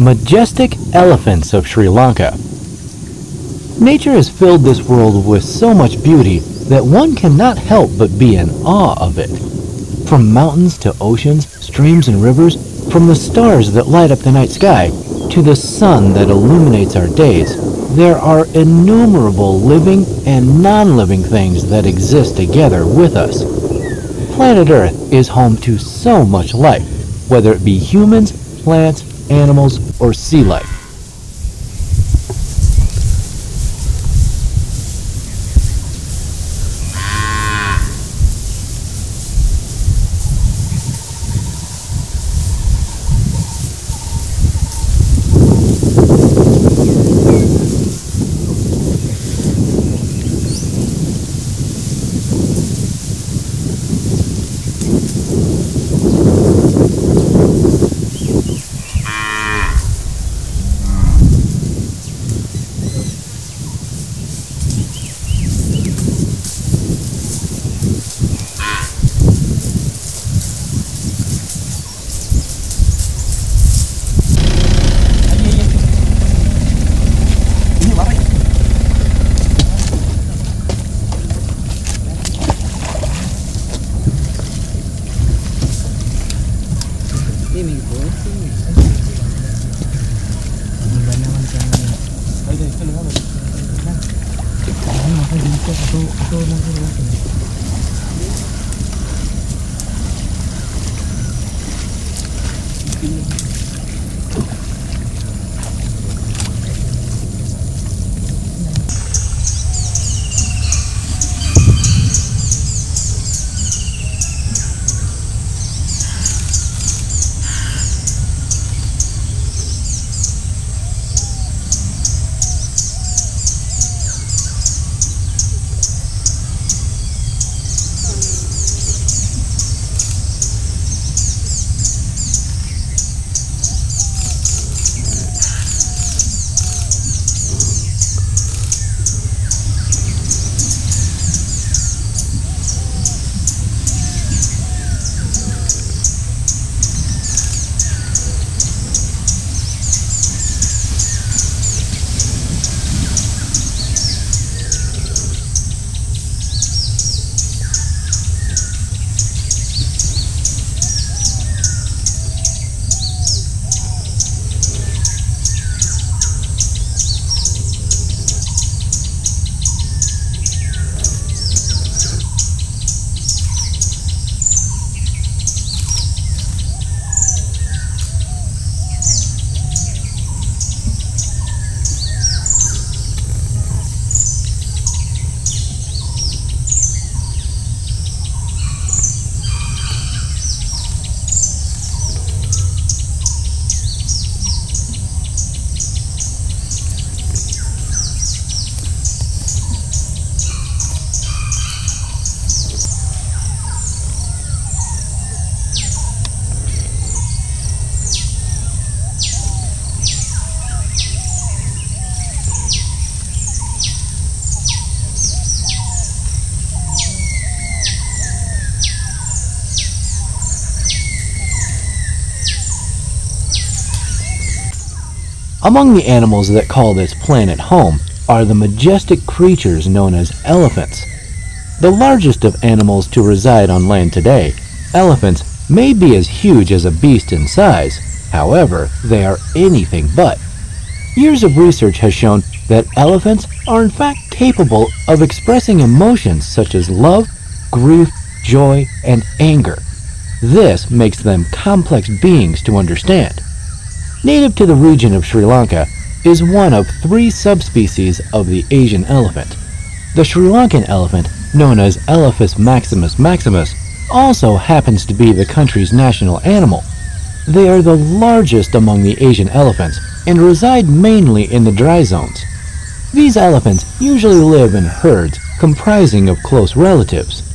Majestic elephants of Sri Lanka. Nature has filled this world with so much beauty that one cannot help but be in awe of it. From mountains to oceans, streams and rivers, from the stars that light up the night sky to the sun that illuminates our days, there are innumerable living and non-living things that exist together with us. Planet Earth is home to so much life, whether it be humans, plants, animals, or sea life. Among the animals that call this planet home are the majestic creatures known as elephants. The largest of animals to reside on land today, elephants may be as huge as a beast in size, however, they are anything but. Years of research has shown that elephants are in fact capable of expressing emotions such as love, grief, joy, and anger. This makes them complex beings to understand. Native to the region of Sri Lanka is one of three subspecies of the Asian elephant. The Sri Lankan elephant, known as Elephas maximus maximus, also happens to be the country's national animal. They are the largest among the Asian elephants and reside mainly in the dry zones. These elephants usually live in herds comprising of close relatives.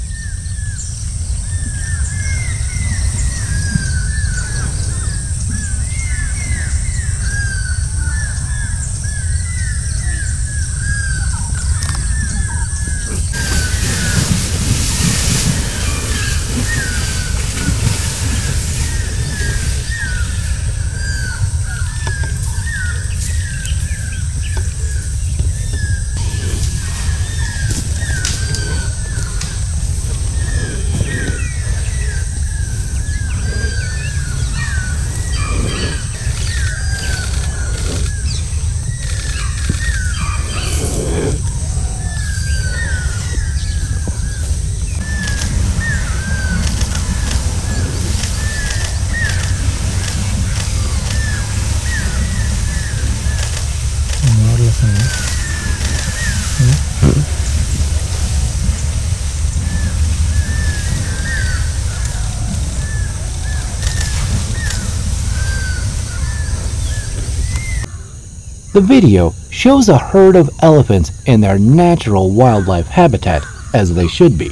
The video shows a herd of elephants in their natural wildlife habitat, as they should be.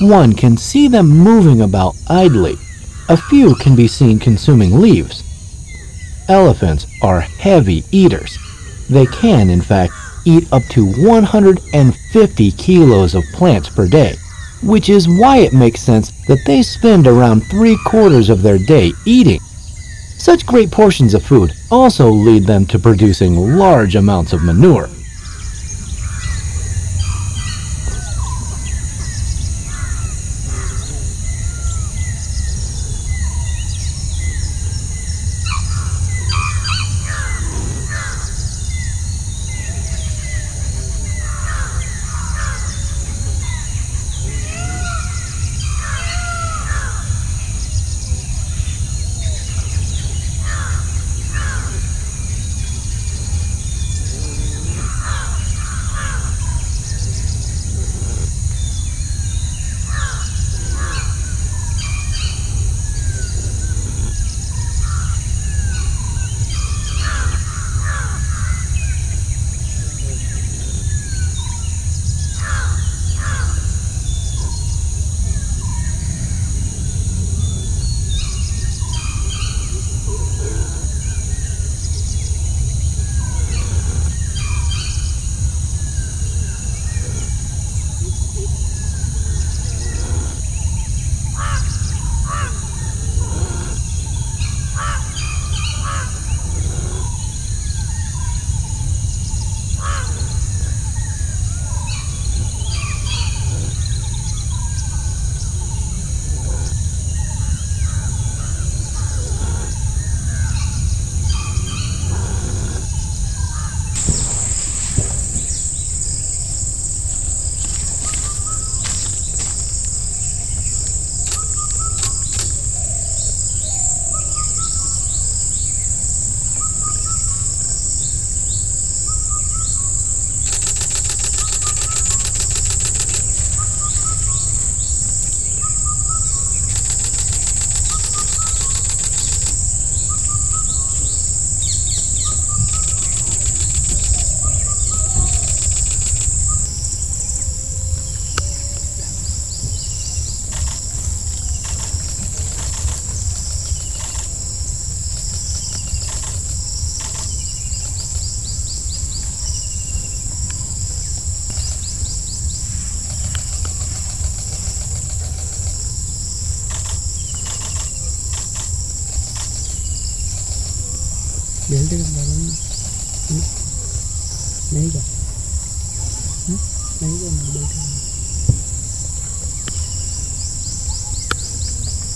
One can see them moving about idly. A few can be seen consuming leaves. Elephants are heavy eaters. They can, in fact, eat up to 150 kilos of plants per day, which is why it makes sense that they spend around three quarters of their day eating. Such great portions of food also lead them to producing large amounts of manure.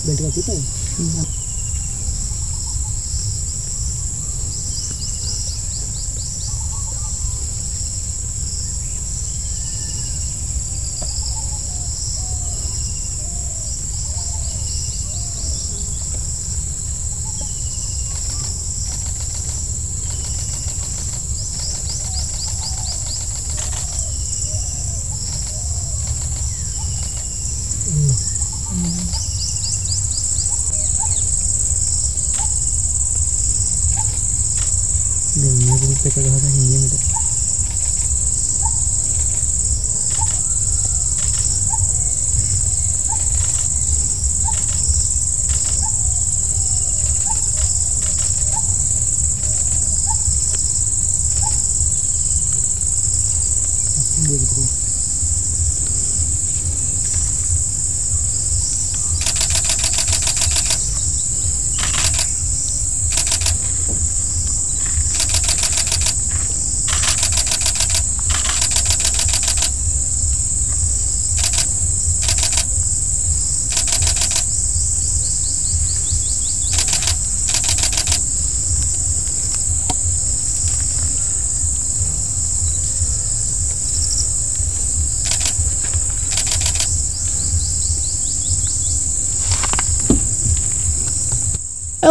del gatito. එක ගහගෙන නියමෙට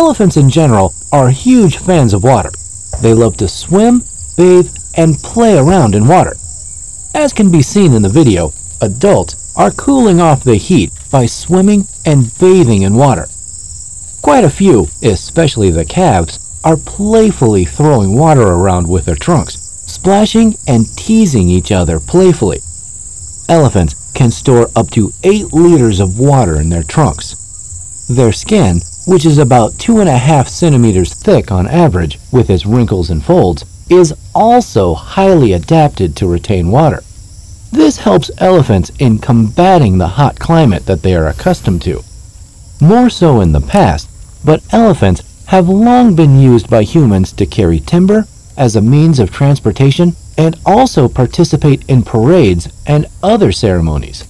Elephants in general are huge fans of water. They love to swim, bathe, and play around in water. As can be seen in the video, adults are cooling off the heat by swimming and bathing in water. Quite a few, especially the calves, are playfully throwing water around with their trunks, splashing and teasing each other playfully. Elephants can store up to 8 liters of water in their trunks. Their skin, which is about two and a half centimeters thick on average with its wrinkles and folds, is also highly adapted to retain water. This helps elephants in combating the hot climate that they are accustomed to. More so in the past, but elephants have long been used by humans to carry timber as a means of transportation and also participate in parades and other ceremonies.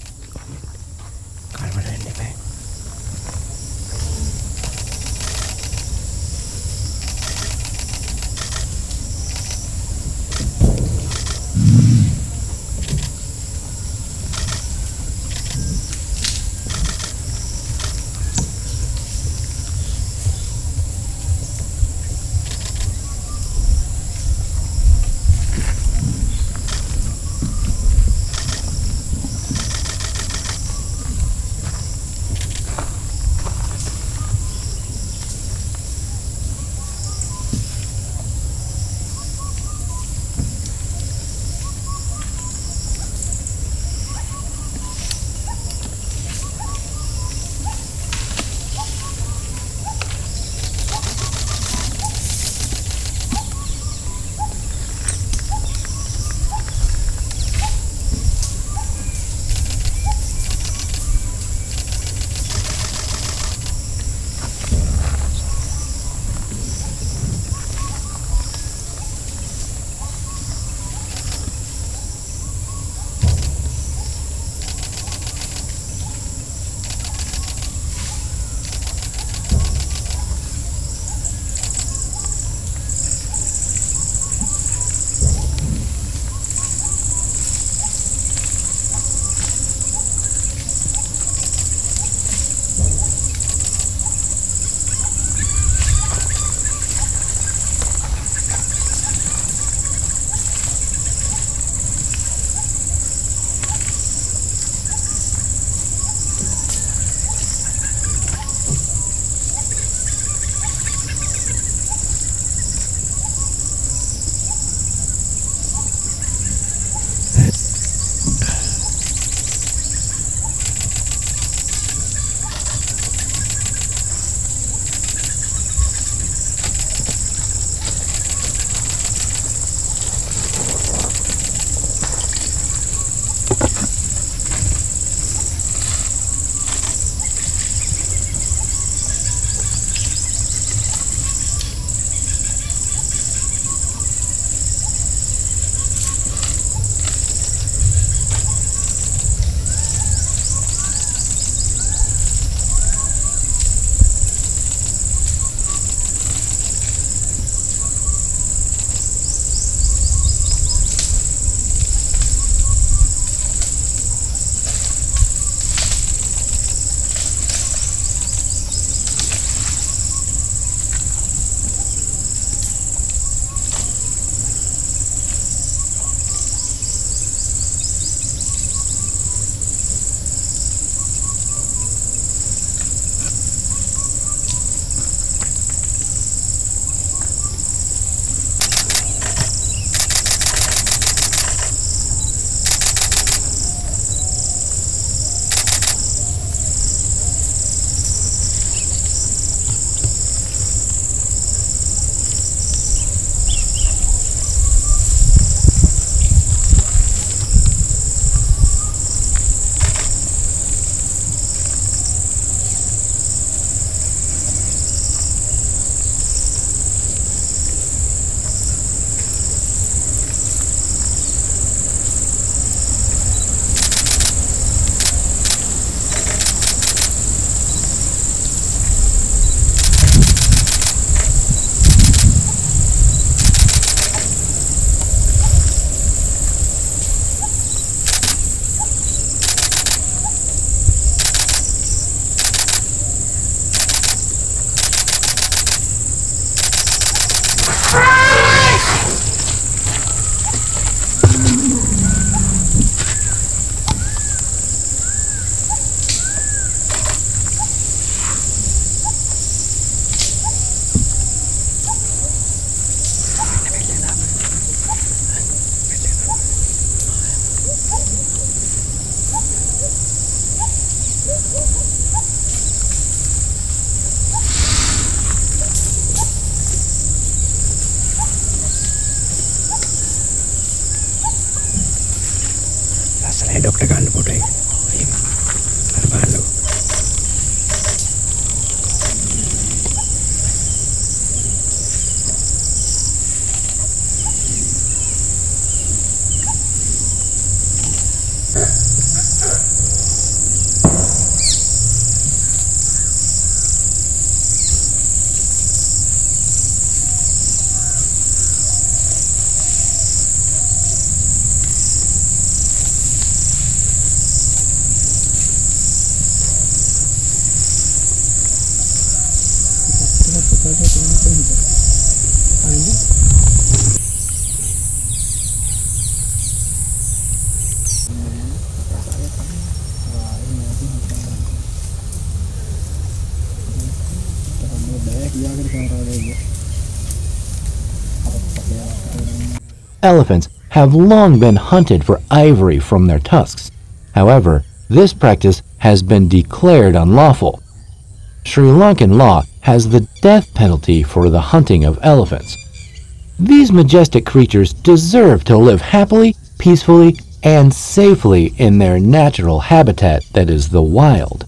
Photo एक Elephants have long been hunted for ivory from their tusks. However, this practice has been declared unlawful. Sri Lankan law has the death penalty for the hunting of elephants. These majestic creatures deserve to live happily, peacefully, and safely in their natural habitat that is the wild.